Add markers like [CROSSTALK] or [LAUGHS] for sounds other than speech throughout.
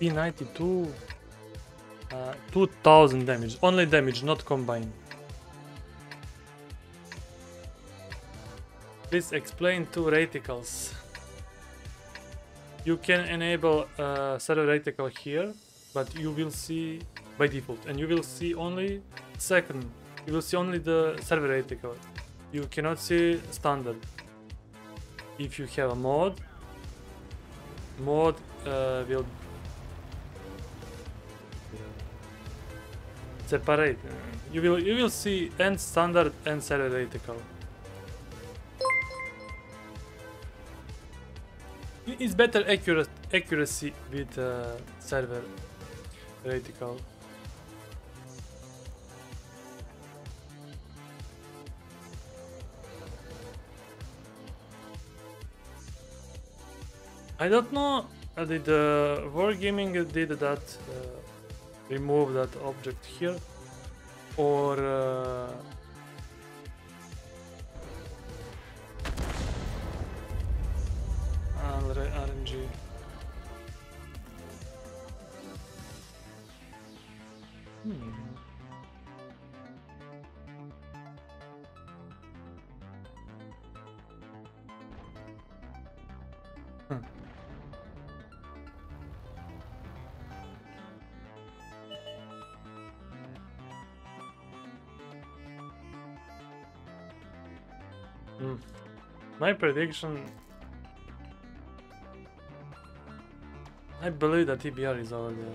T92. Uh, 2000 damage. Only damage, not combined. Please explain two reticles. You can enable uh, server reticle here, but you will see by default, and you will see only second. You will see only the server reticle. You cannot see standard. If you have a mod, mod uh, will separate. You will you will see and standard and reticle. It's better accurate accuracy with uh, server reticle. I don't know. Uh, did uh, Wargaming did that uh, remove that object here, or uh, Hmm. My prediction. I believe that TBR is over there.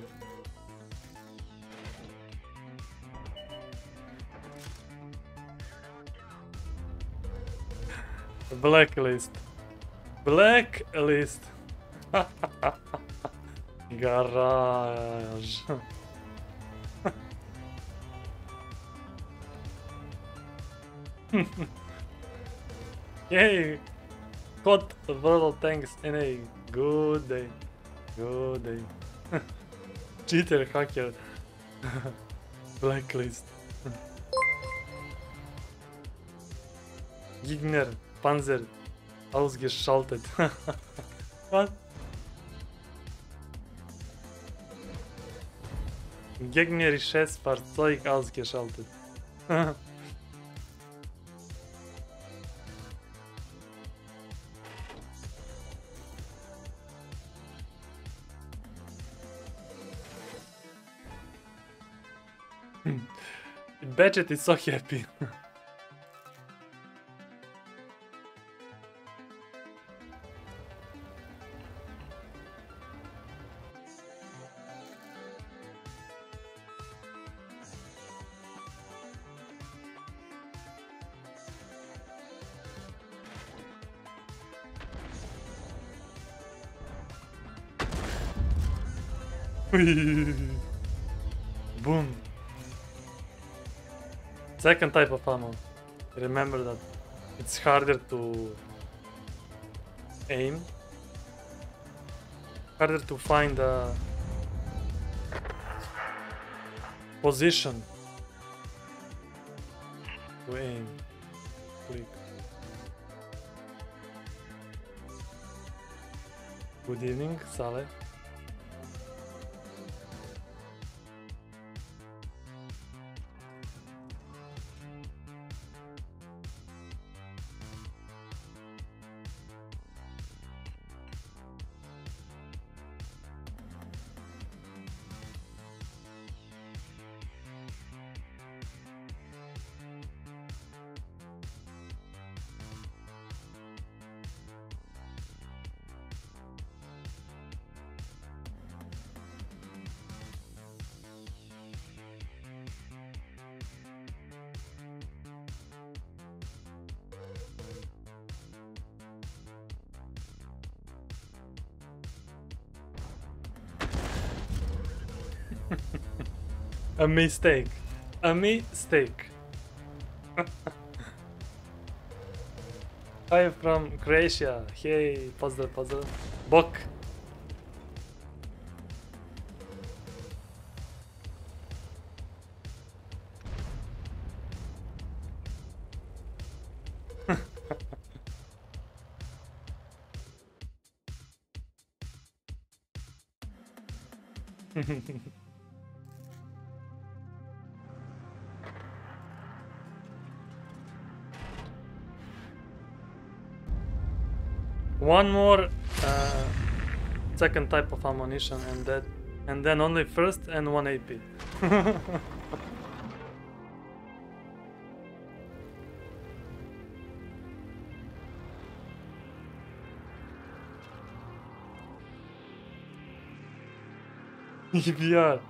Blacklist. Blacklist. [LAUGHS] Garage. [LAUGHS] Yay! Hot verbal thanks in a good day. Good day. [LAUGHS] Cheater, hacker. [LAUGHS] Blacklist. Gigner, Panzer, ausgeschaltet. [LAUGHS] What? Gegnerisches Fahrzeug ausgeschaltet. Badget is so happy. Boom. Second type of ammo. Remember that it's harder to aim. Harder to find a position to aim. Click. Good evening, Saleh. A mistake. A mistake. [LAUGHS] I am from Croatia. Hey, puzzle, puzzle. Bok. [LAUGHS] One more uh, second type of ammunition and that and then only first and one AP. [LAUGHS] EBR.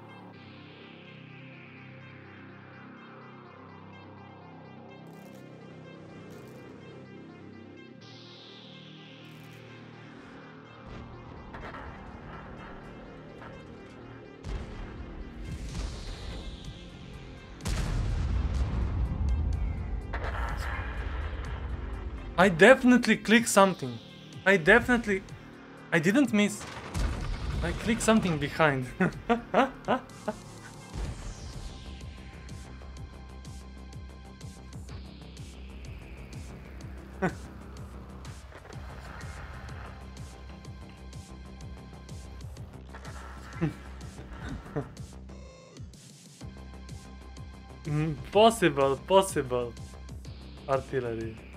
I definitely click something. I definitely... I didn't miss. I click something behind. [LAUGHS] Possible, possible. Artillery.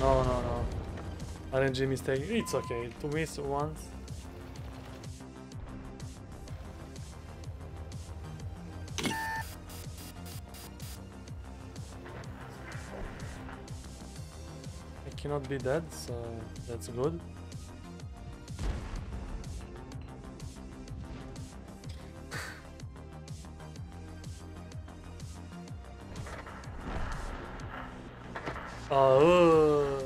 No, no, no. RNG mistake. It's okay. To miss once. I cannot be dead, so that's good. Oh.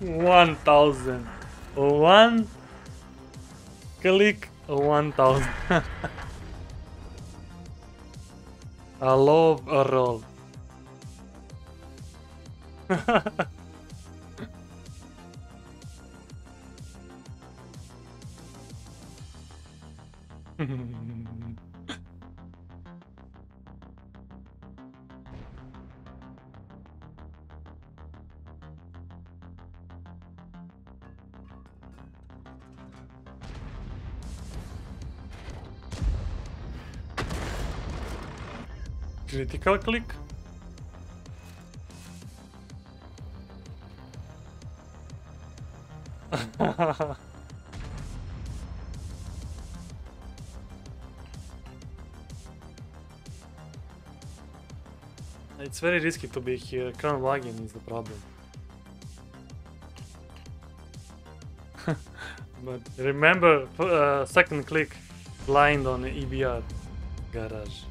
One thousand. One click one thousand. I [LAUGHS] love a roll. [LAUGHS] Critical click. [LAUGHS] it's very risky to be here. Kranvagn is the problem. [LAUGHS] but remember, uh, second click blind on EBR garage.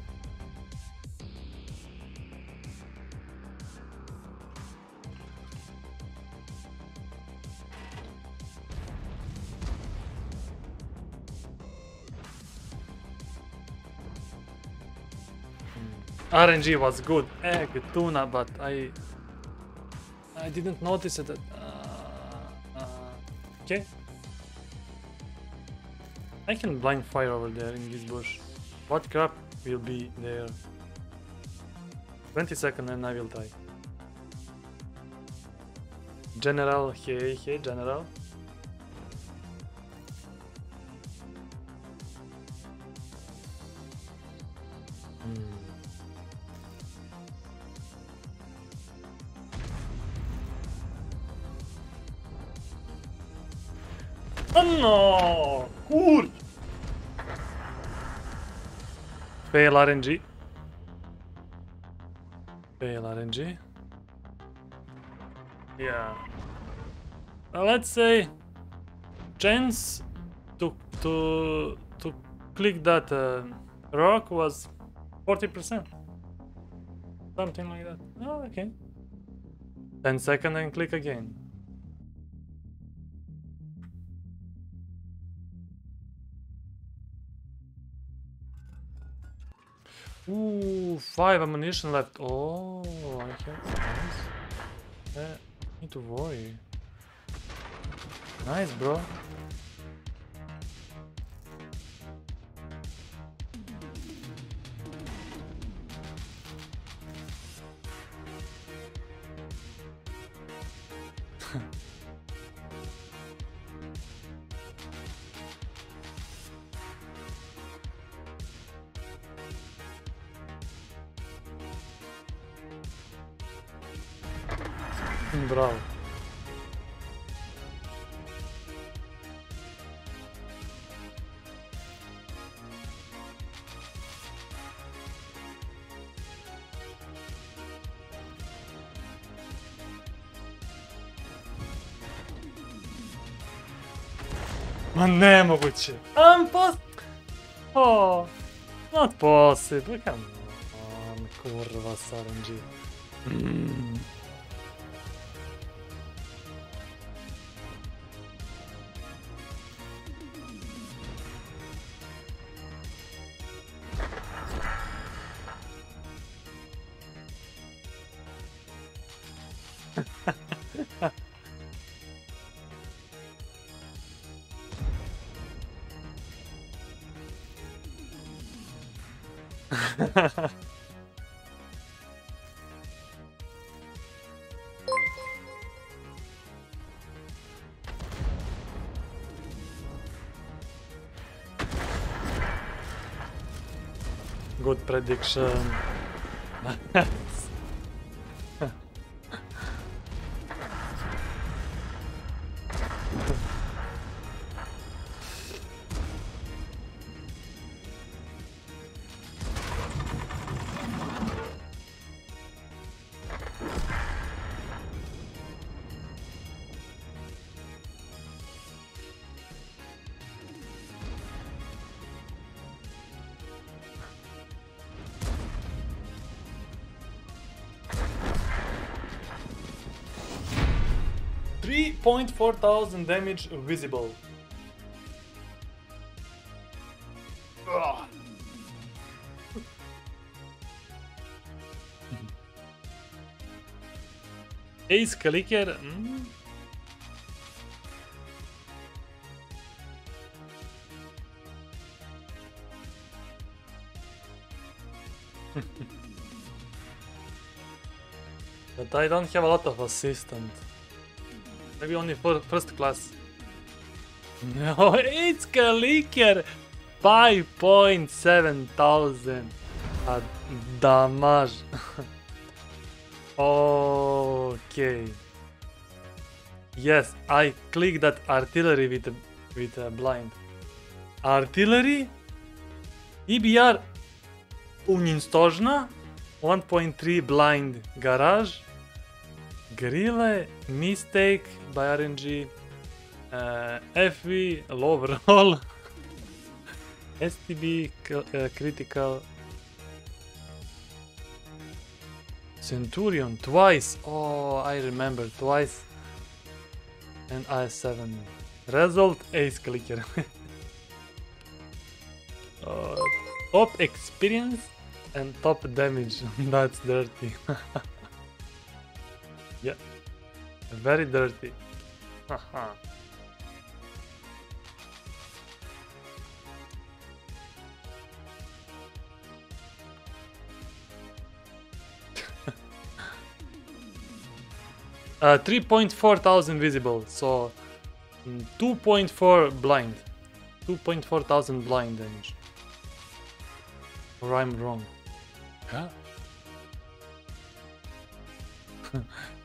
RNG was good, egg, tuna, but I I didn't notice it. Uh, uh, okay. I can blind fire over there in this bush. What crap will be there? 20 seconds and I will die. General, hey, hey, General. No! Kur! Fail RNG. Fail RNG. Yeah. Uh, let's say chance to to to click that uh, rock was 40%. Something like that. Oh, okay. 10 second and click again. Ooh, five ammunition left. Oh, I have nice. Uh, need to worry. Nice, bro. [LAUGHS] Bravo. Ma nemoguće. Unpost... Oh, not possible. Come on, kurva s RNG. Mm. Good prediction. Three point four thousand damage visible. [LAUGHS] Ace clicker. mm. [LAUGHS] but I don't have a lot of assistant. Maybe only for first class. No, [LAUGHS] it's clicker. 5.7 thousand uh, damage. [LAUGHS] okay. Yes, I click that artillery with with a blind. Artillery? EBR уничтожена. 1.3 blind garage. Grille mistake by RNG. Uh, FV low roll. STB [LAUGHS] uh, critical. Centurion twice. Oh, I remember twice. And IS7. Result ace clicker. [LAUGHS] uh, top experience and top damage. [LAUGHS] That's dirty. Yeah. Very dirty. Haha. [LAUGHS] uh, 3.4 thousand visible, so mm, 2.4 blind. 2.4 thousand blind damage. Or I'm wrong. Huh? [LAUGHS]